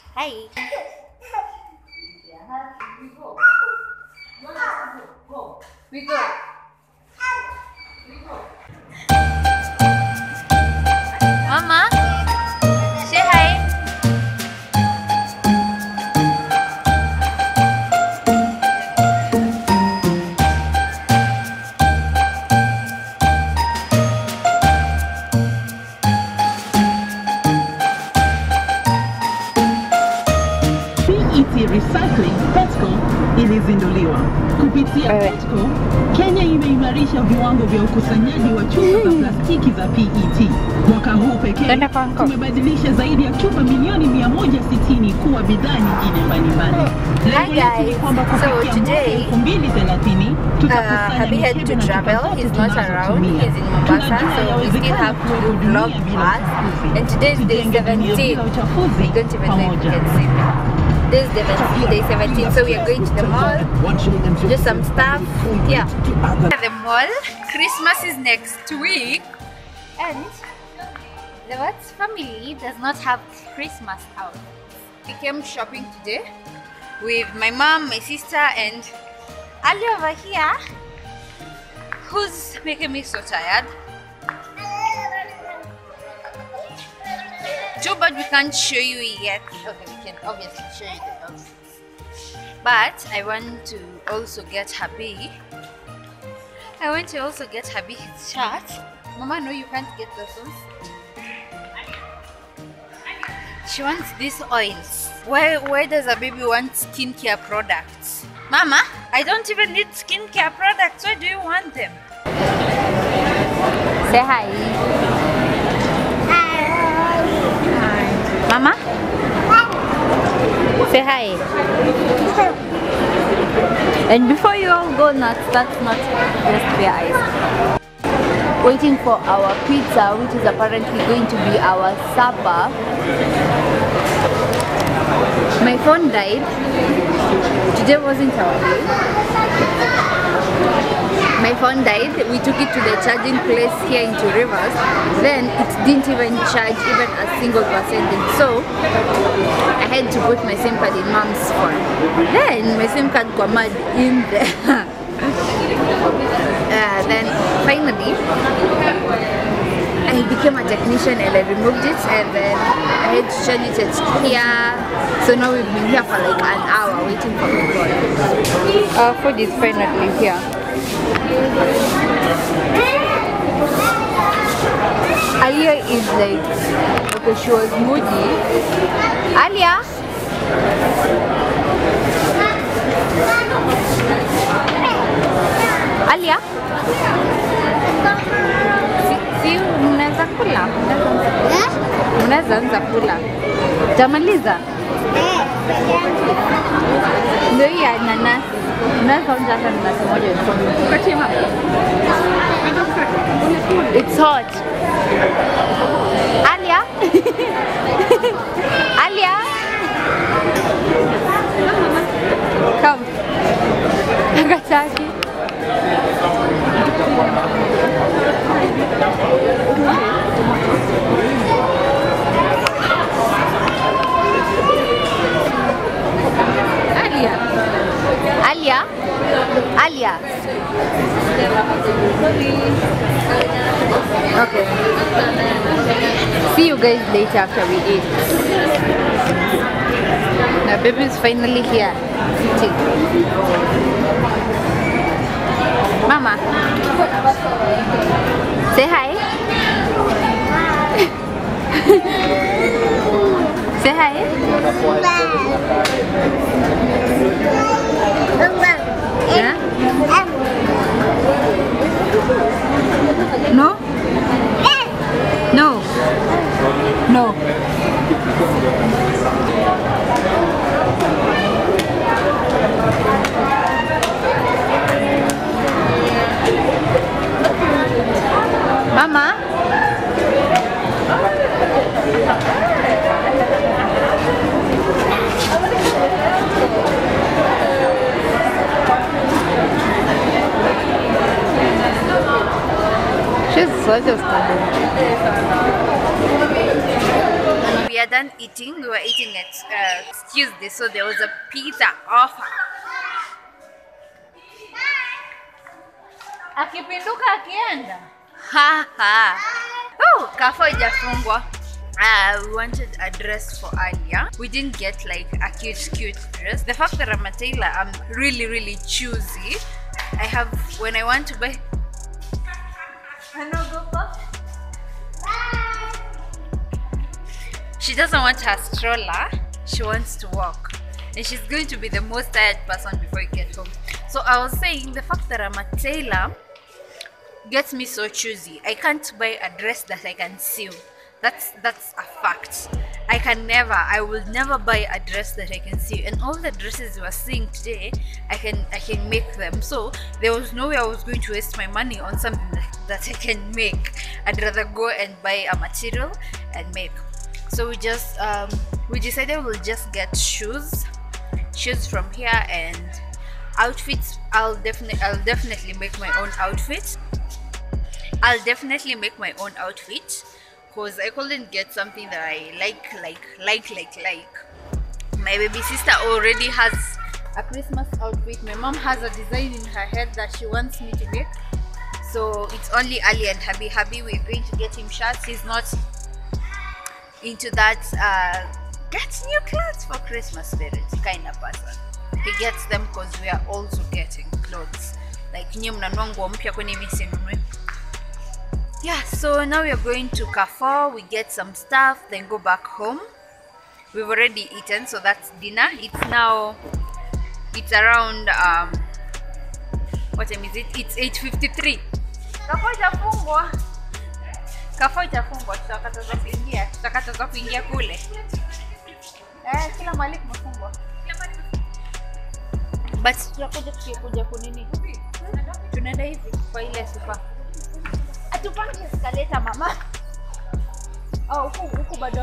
Hi. We go. Mama, say kupitia right. Petco, Kenya imeimarisha viwango vya ukusanyaji wa chupa za plastiki za PET. Mwaka huu pekee tumebadilisha zaidi ya chupa milioni 160 kuwa bidhaa nyingine mbalimbali. Tunajua yawezekana bila bila uchafuzi pamoja. This is day 17, day 17. So we are going to the mall. Just some stuff. Yeah. The mall. Christmas is next week. And the Watts family does not have Christmas out. We came shopping today with my mom, my sister, and Ali over here, who's making me so tired. Too bad we can't show you yet. Okay, we can obviously show you the outfits. But I want to also get Habi. I want to also get Habi his shirt. Mama, no, you can't get those ones. She wants these oils. Why why does a baby want skincare products? Mama, I don't even need skincare products. Why do you want them? Say hi. Mama? Say hi. And before you all go nuts, that's not just their eyes. Waiting for our pizza, which is apparently going to be our supper. My phone died. Today wasn't our day. My phone died. We took it to the charging place here in Two Rivers. Then it didn't even charge even a single percentage. So I had to put my SIM card in mom's phone. Then my SIM card got mad in there. uh, then finally I became a technician and I removed it and then I had to charge it at here. So now we've been here for like an hour waiting for people. Our food is finally here. Alia is like, okay, she was moody. Alia? Alia? Si, mnaweza kula? Mnaweza anza kula. Tamaliza? Ndio hii ya nanasi. Unaweza onja hata nanasi moja It's hot. Alia? Alia? Come. Akataki. Alia. Alia. Alia. Okay. See you guys later after we eat. Now baby is finally here. Eating. Mama. Say hi. Say hi. No? No. No. Mama? She's such a student. Are done eating, we were eating at uh, Tuesday, so there was a pizza offer. Akipinduka akienda. Ha ha. Oh, kafa ijafungwa. Uh, we wanted a dress for Alia. We didn't get like a cute, cute dress. The fact that I'm a tailor, I'm really, really choosy. I have when I want to buy. I know, go first. She doesn't want her stroller. She wants to walk. And she's going to be the most tired person before you get home. So I was saying the fact that I'm a tailor gets me so choosy. I can't buy a dress that I can sew. That's that's a fact. I can never, I will never buy a dress that I can sew. And all the dresses you are seeing today, I can I can make them. So there was no way I was going to waste my money on something that, that I can make. I'd rather go and buy a material and make. So we just um, we decided we'll just get shoes, shoes from here and outfits. I'll definitely I'll definitely make my own outfit. I'll definitely make my own outfit because I couldn't get something that I like, like, like, like, like. My baby sister already has a Christmas outfit. My mom has a design in her head that she wants me to make. So it's only Ali and Habi. Habi, we're going to get him shirts. He's not into that uh, gets new clothes for Christmas spirit kind of person. He gets them because we are also getting clothes. Like nyie mnanunua nguo mpya kwenye yeah so now we are going to kafo we get some stuff then go back home. We've already eaten so that's dinner. It's now it's around um what time is it? It's 8:53 Carrefour itafungwa tutakataza kuingia tutakataza kuingia kule. Eh kila kumefungwa tutakuja tukikuja kunini? Tunaenda hivi kwa ile atupange mama. Oh, huku bado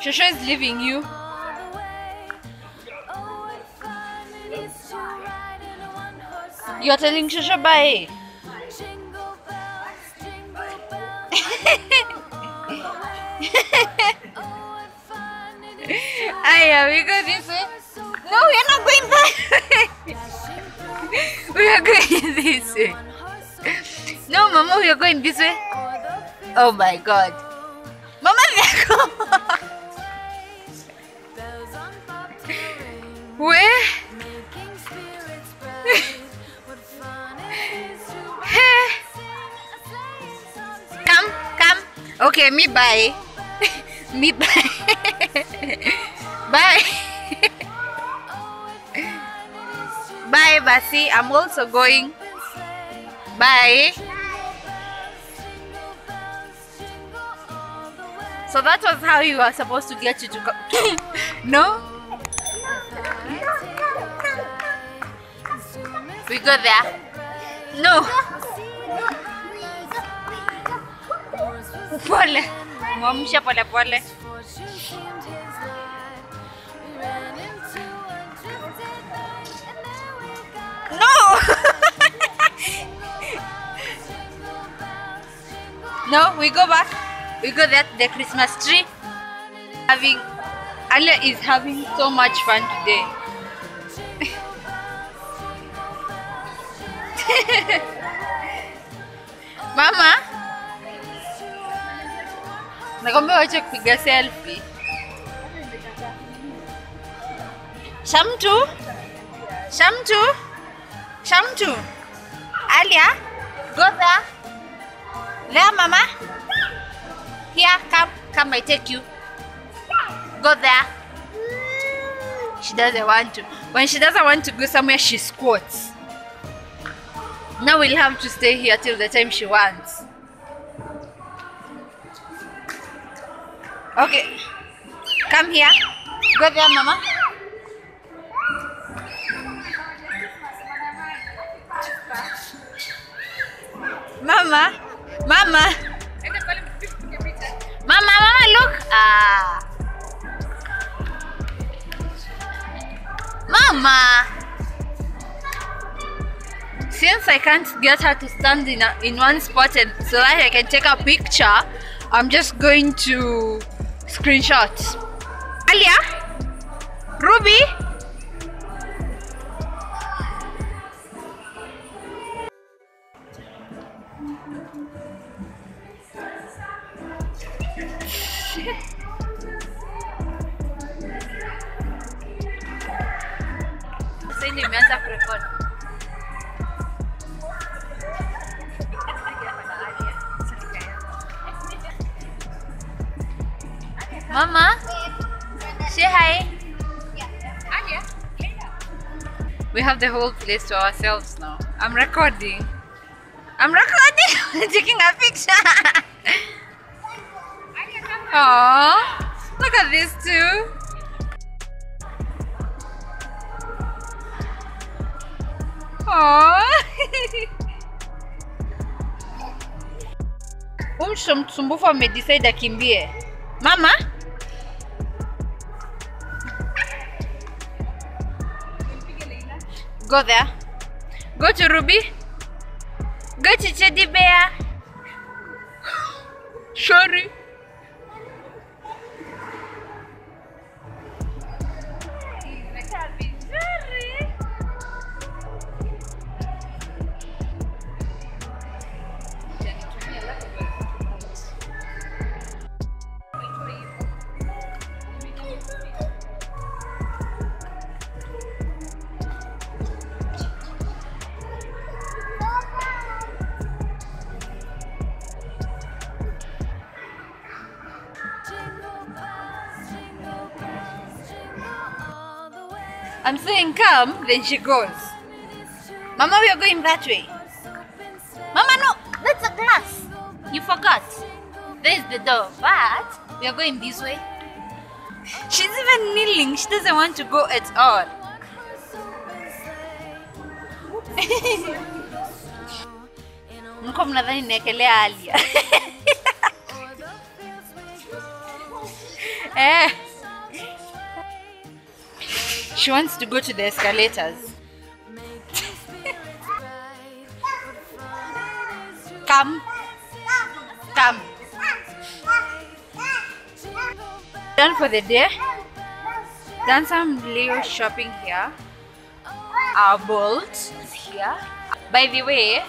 Shosho is leaving you. You are telling Shosho bye We go this way. No, we are not going that we are going this way. No, Mama, we are going this way. Oh my God. Mama, Where? come, come. Okay, me bye. me bye. Bye. Bye, Basi. I'm also going. Bye. So that was how you were supposed to get you to come. no? We go there. No. Pole. Mwamsha pole pole. No, we go back. We go there the Christmas tree. Having Alia is having so much fun today. Mama, nakwambia wache kupiga selfie. Shamtu, Shamtu, Shamtu, Alia, go there. There, Mama. Here, come, come, I take you. Go there. She doesn't want to. When she doesn't want to go somewhere, she squats. Now we'll have to stay here till the time she wants. Okay. Come here. Go there, Mama. Mama. Mama. Mama, Mama, look. Ah. Mama. Since I can't get her to stand in, a, in one spot and so that I can take a picture, I'm just going to screenshot. Mama, say hi. We have the whole place to ourselves now. I'm recording. I'm recording. I'm taking a picture. Aww, look at these two. Aww. Huyu mtoto msumbufu amedecide akimbie. Mama? Go there. Go to Ruby. Go to Teddy Bear. Sorry. I'm saying come, then she goes. Mama, we are going that way. Mama, no, that's a glass. You forgot. There's the door, but we are going this way. She's even kneeling. She doesn't want to go at all. Mko mnadhani naekelea Alia. eh. She wants to go to the escalators. Come. Come. Done for the day. Done some little shopping here. Our Bolt is here. By the way,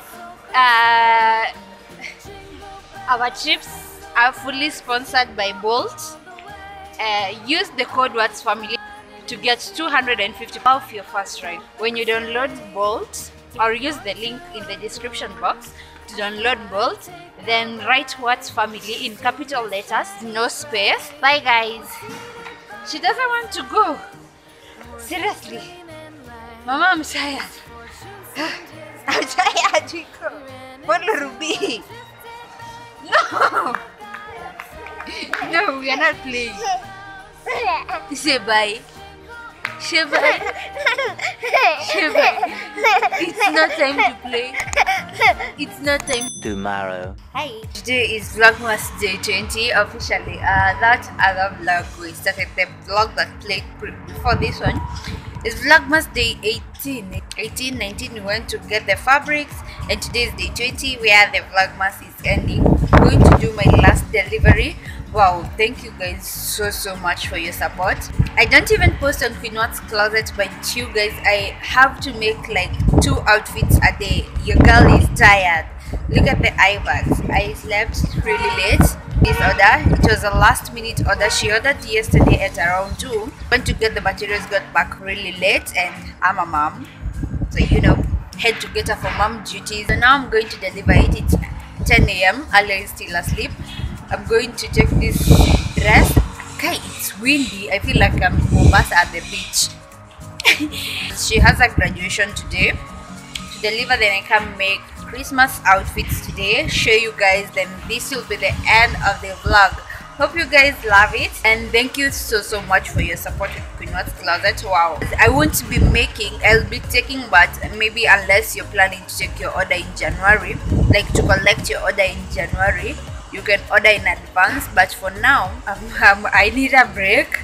uh, our trips are fully sponsored by Bolt. Uh, use the code Watts Family to get 250 off your first ride. When you download Bolt, or use the link in the description box to download Bolt, then write Watts Family in capital letters, no space. Bye, guys. She doesn't want to go. Seriously. Mama, I'm tired. I'm tired, Chico. What Ruby? No. No, we are not playing. Say bye. Say bye. Say bye. It's not time to play. It's not time. tomorrow. Hi. Today is Vlogmas Day 20 officially. Uh, that other vlog we started the vlog that played before this one It's Vlogmas Day 18. 18, 19 we went to get the fabrics and today is day 20 where the Vlogmas is ending. I'm going to do my last delivery. Wow, thank you guys so so much for your support. I don't even post on Quinoa's closet but you guys I have to make like two outfits a day. Your girl is tired. Look at the eye bags. I slept really late. This order, it was a last minute order. She ordered yesterday at around 2. Went to get the materials, got back really late, and I'm a mom. So, you know, had to get her for mom duties. So now I'm going to deliver it. It's 10 a.m. Alia is still asleep. I'm going to take this dress. Okay, it's windy. I feel like I'm in Mombasa at the beach. she has a graduation today to deliver then i can make christmas outfits today show you guys then this will be the end of the vlog hope you guys love it and thank you so so much for your support with Quinoa's closet wow i won't be making i'll be taking but maybe unless you're planning to take your order in january like to collect your order in january you can order in advance but for now um, i need a break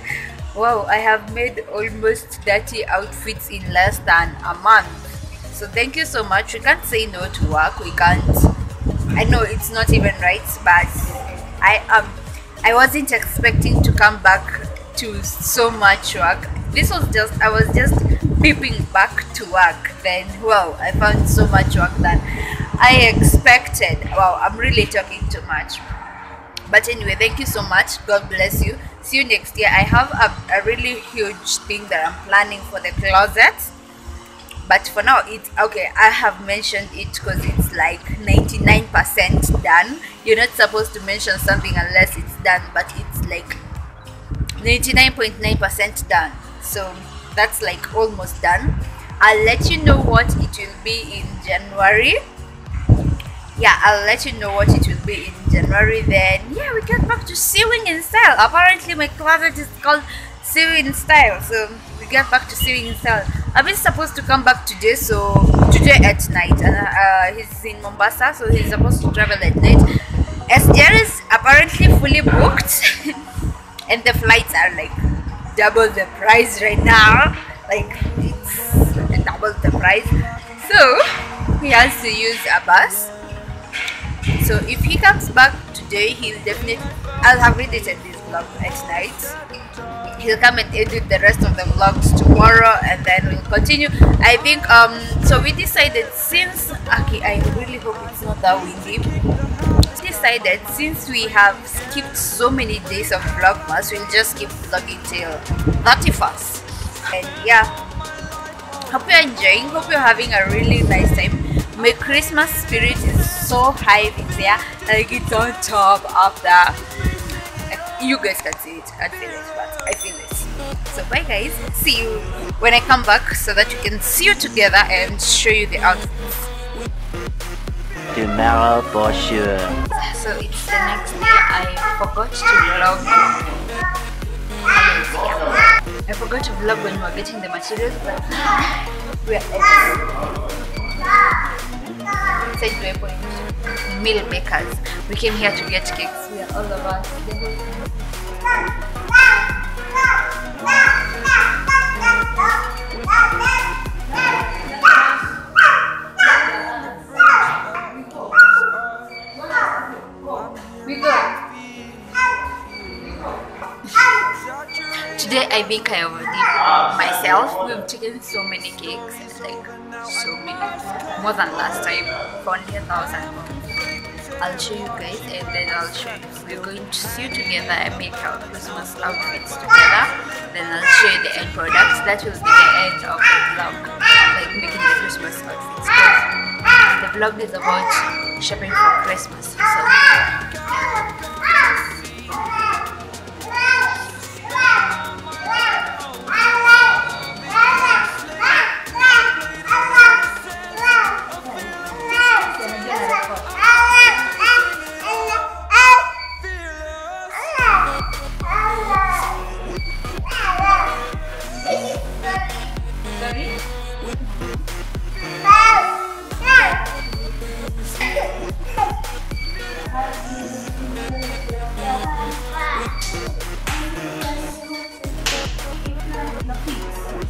Wow, I have made almost 30 outfits in less than a month. So thank you so much. We can't say no to work. We can't. I know it's not even right, but I um I wasn't expecting to come back to so much work. This was just I was just peeping back to work. Then wow, I found so much work that I expected. Wow, I'm really talking too much. But anyway, thank you so much. God bless you. See you next year. I have a, a really huge thing that I'm planning for the closet. But for now, it's okay. I have mentioned it because it's like 99% done. You're not supposed to mention something unless it's done, but it's like 99.9% done. So that's like almost done. I'll let you know what it will be in January yeah i'll let you know what it will be in january then yeah we get back to sewing in style. Apparently my closet is called sewing in style so we get back to sewing in style. I've been supposed to come back today so today at night and uh, he's in mombasa so he's supposed to travel at night. Sgr is apparently fully booked and the flights are like double the price right now like it's double the price. So he has to use a bus so if he comes back today he'll definitely i'll have edited this vlog at night. He'll come and edit the rest of the vlogs tomorrow and then we'll continue. I think um so we decided since okay i really hope it's not that windy we decided since we have skipped so many days of vlogmas we'll just keep vlogging till 31st and yeah hope you're enjoying hope you're having a really nice time my christmas spirit is so high in there like it's on top of the you guys can see it can't feel it but i feel it. So bye guys. See you when i come back so that we can see you together and show you the outfits. Tomorrow for sure. so it's the next day. I forgot to vlog I forgot to vlog when we were getting the materials, but we are at inside Dwebo Meal Makers. We came here to get cakes. We are all of us. We go. Today I think I already myself. We've taken so many cakes, like so many, more than last time, for only a thousand. I'll show you guys and then I'll show you. We're going to sew together and make our Christmas outfits together. Then I'll show you the end product. That will be the end of the vlog, like making the Christmas outfits. the vlog is about shopping for Christmas. So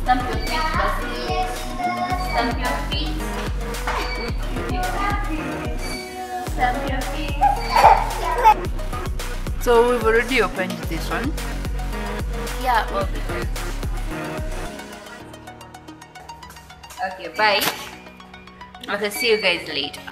Stamp your feet. Stamp your feet. Stamp your feet. So we've already opened this one. Yeah, well, Okay, bye. Okay, see you guys later.